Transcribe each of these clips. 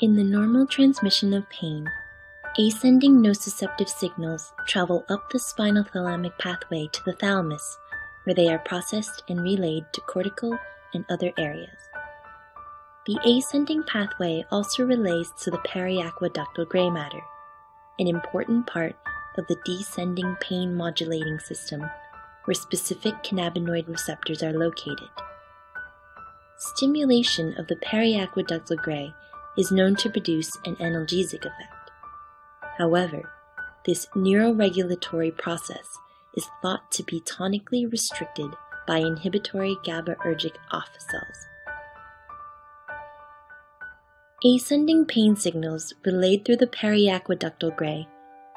In the normal transmission of pain, ascending nociceptive signals travel up the spinal thalamic pathway to the thalamus, where they are processed and relayed to cortical and other areas. The ascending pathway also relays to the periaqueductal gray matter, an important part of the descending pain modulating system, where specific cannabinoid receptors are located. Stimulation of the periaqueductal gray is known to produce an analgesic effect. However, this neuroregulatory process is thought to be tonically restricted by inhibitory GABAergic off cells. Ascending pain signals relayed through the periaqueductal gray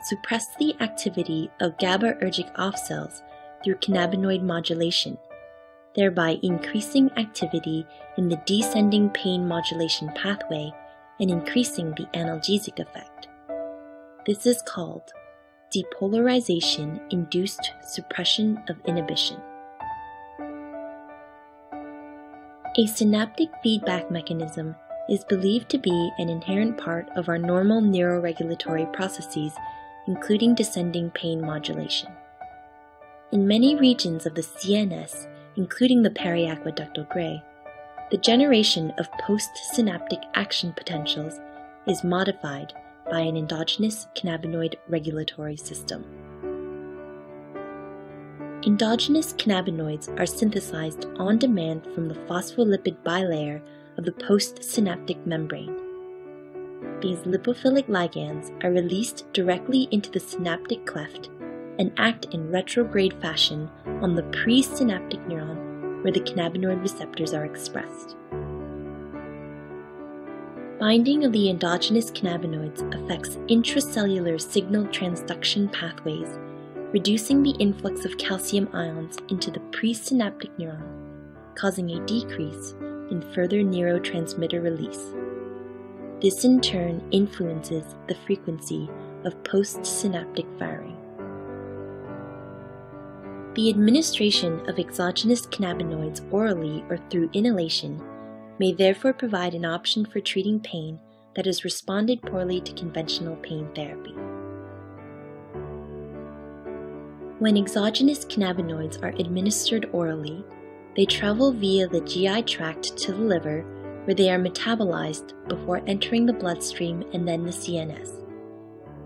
suppress the activity of GABAergic off cells through cannabinoid modulation, thereby increasing activity in the descending pain modulation pathway and increasing the analgesic effect. This is called depolarization induced suppression of inhibition. A synaptic feedback mechanism is believed to be an inherent part of our normal neuroregulatory processes, including descending pain modulation. In many regions of the CNS, including the periaqueductal gray, the generation of postsynaptic action potentials is modified by an endogenous cannabinoid regulatory system. Endogenous cannabinoids are synthesized on demand from the phospholipid bilayer of the postsynaptic membrane. These lipophilic ligands are released directly into the synaptic cleft and act in retrograde fashion on the presynaptic neuron where the cannabinoid receptors are expressed. Binding of the endogenous cannabinoids affects intracellular signal transduction pathways, reducing the influx of calcium ions into the presynaptic neuron, causing a decrease in further neurotransmitter release. This in turn influences the frequency of postsynaptic firing. The administration of exogenous cannabinoids orally or through inhalation may therefore provide an option for treating pain that has responded poorly to conventional pain therapy. When exogenous cannabinoids are administered orally, they travel via the GI tract to the liver, where they are metabolized before entering the bloodstream and then the CNS.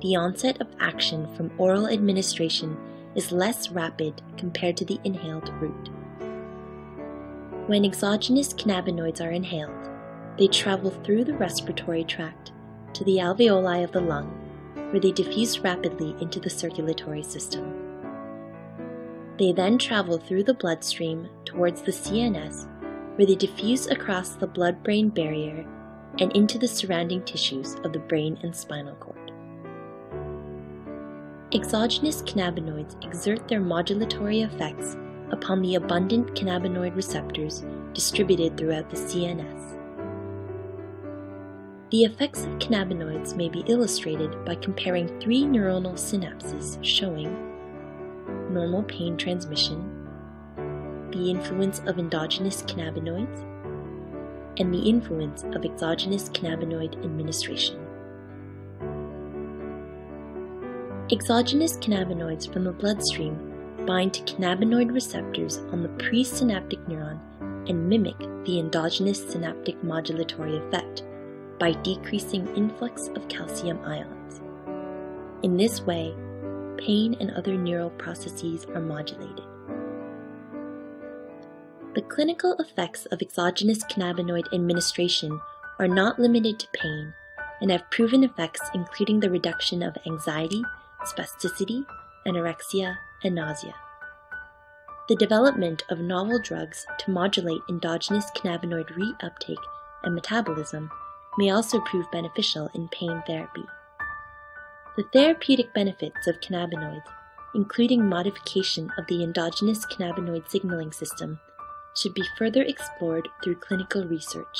The onset of action from oral administration is less rapid compared to the inhaled route. When exogenous cannabinoids are inhaled, they travel through the respiratory tract to the alveoli of the lung, where they diffuse rapidly into the circulatory system. They then travel through the bloodstream towards the CNS, where they diffuse across the blood brain barrier and into the surrounding tissues of the brain and spinal cord. Exogenous cannabinoids exert their modulatory effects upon the abundant cannabinoid receptors distributed throughout the CNS. The effects of cannabinoids may be illustrated by comparing three neuronal synapses showing normal pain transmission, the influence of endogenous cannabinoids, and the influence of exogenous cannabinoid administration. Exogenous cannabinoids from the bloodstream bind to cannabinoid receptors on the presynaptic neuron and mimic the endogenous synaptic modulatory effect by decreasing influx of calcium ions. In this way, pain and other neural processes are modulated. The clinical effects of exogenous cannabinoid administration are not limited to pain and have proven effects including the reduction of anxiety spasticity, anorexia, and nausea. The development of novel drugs to modulate endogenous cannabinoid reuptake and metabolism may also prove beneficial in pain therapy. The therapeutic benefits of cannabinoids, including modification of the endogenous cannabinoid signaling system, should be further explored through clinical research.